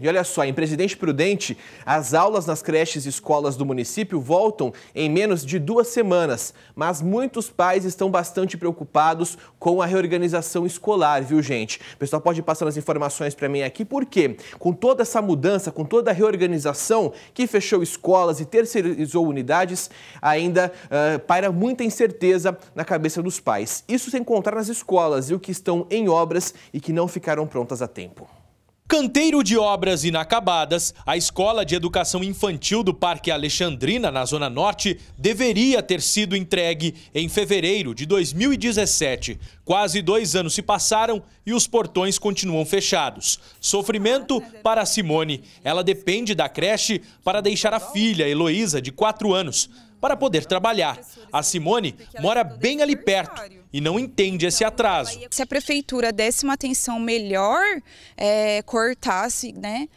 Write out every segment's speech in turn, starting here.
E olha só, em Presidente Prudente, as aulas nas creches e escolas do município voltam em menos de duas semanas. Mas muitos pais estão bastante preocupados com a reorganização escolar, viu, gente? O pessoal pode passar as informações para mim aqui, porque com toda essa mudança, com toda a reorganização que fechou escolas e terceirizou unidades, ainda uh, paira muita incerteza na cabeça dos pais. Isso sem contar nas escolas e o que estão em obras e que não ficaram prontas a tempo. Canteiro de obras inacabadas, a Escola de Educação Infantil do Parque Alexandrina, na Zona Norte, deveria ter sido entregue em fevereiro de 2017. Quase dois anos se passaram e os portões continuam fechados. Sofrimento para Simone. Ela depende da creche para deixar a filha, Heloísa, de quatro anos, para poder trabalhar. A Simone mora bem ali perto e não entende esse atraso. Se a prefeitura desse uma atenção melhor, é, cortasse, né?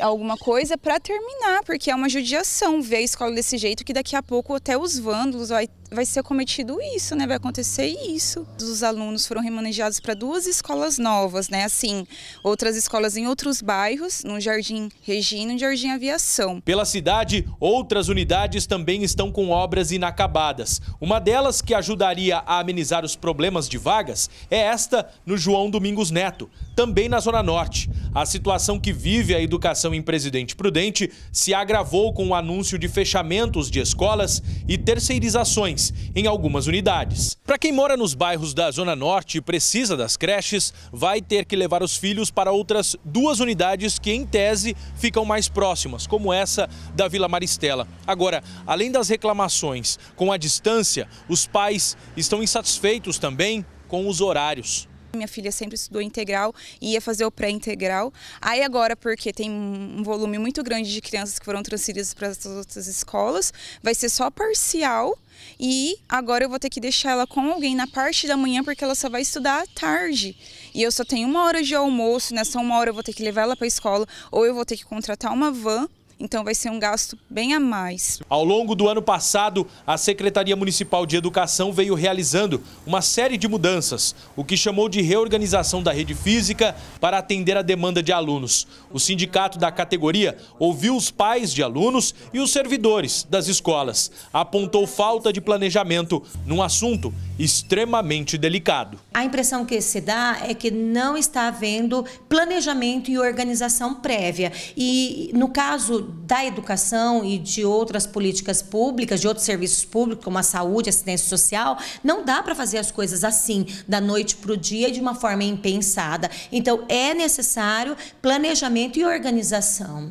alguma coisa para terminar, porque é uma judiação ver a escola desse jeito que daqui a pouco até os vândalos vai, vai ser cometido isso, né? Vai acontecer isso. Os alunos foram remanejados para duas escolas novas, né? Assim, outras escolas em outros bairros, no Jardim Regina e no Jardim Aviação. Pela cidade, outras unidades também estão com obras inacabadas. Uma delas que ajudaria a amenizar os problemas de vagas é esta no João Domingos Neto, também na Zona Norte. A situação que vive a educação em Presidente Prudente se agravou com o anúncio de fechamentos de escolas e terceirizações em algumas unidades. Para quem mora nos bairros da Zona Norte e precisa das creches, vai ter que levar os filhos para outras duas unidades que, em tese, ficam mais próximas, como essa da Vila Maristela. Agora, além das reclamações com a distância, os pais estão insatisfeitos também com os horários. Minha filha sempre estudou integral e ia fazer o pré-integral. Aí agora, porque tem um volume muito grande de crianças que foram transferidas para as outras escolas, vai ser só parcial e agora eu vou ter que deixar ela com alguém na parte da manhã porque ela só vai estudar à tarde. E eu só tenho uma hora de almoço, nessa uma hora eu vou ter que levar ela para a escola ou eu vou ter que contratar uma van então vai ser um gasto bem a mais. Ao longo do ano passado, a Secretaria Municipal de Educação veio realizando uma série de mudanças, o que chamou de reorganização da rede física para atender a demanda de alunos. O sindicato da categoria ouviu os pais de alunos e os servidores das escolas. Apontou falta de planejamento num assunto extremamente delicado. A impressão que se dá é que não está havendo planejamento e organização prévia. E no caso da educação e de outras políticas públicas, de outros serviços públicos, como a saúde, a assistência social, não dá para fazer as coisas assim, da noite para o dia, de uma forma impensada. Então, é necessário planejamento e organização.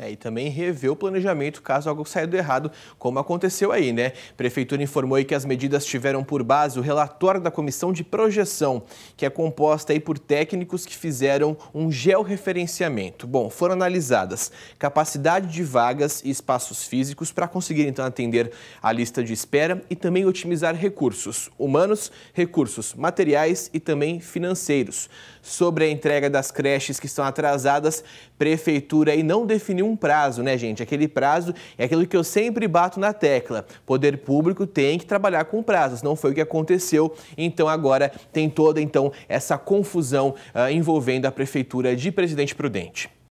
É, e também rever o planejamento caso algo saia do errado, como aconteceu aí, né? A Prefeitura informou que as medidas tiveram por base o relatório da Comissão de Projeção, que é composta aí por técnicos que fizeram um georreferenciamento. Bom, foram analisadas capacidade de vagas e espaços físicos para conseguir então atender a lista de espera e também otimizar recursos humanos, recursos materiais e também financeiros. Sobre a entrega das creches que estão atrasadas, Prefeitura aí não definiu um prazo, né, gente? Aquele prazo é aquilo que eu sempre bato na tecla. Poder público tem que trabalhar com prazos. Não foi o que aconteceu. Então agora tem toda então essa confusão uh, envolvendo a prefeitura de Presidente Prudente.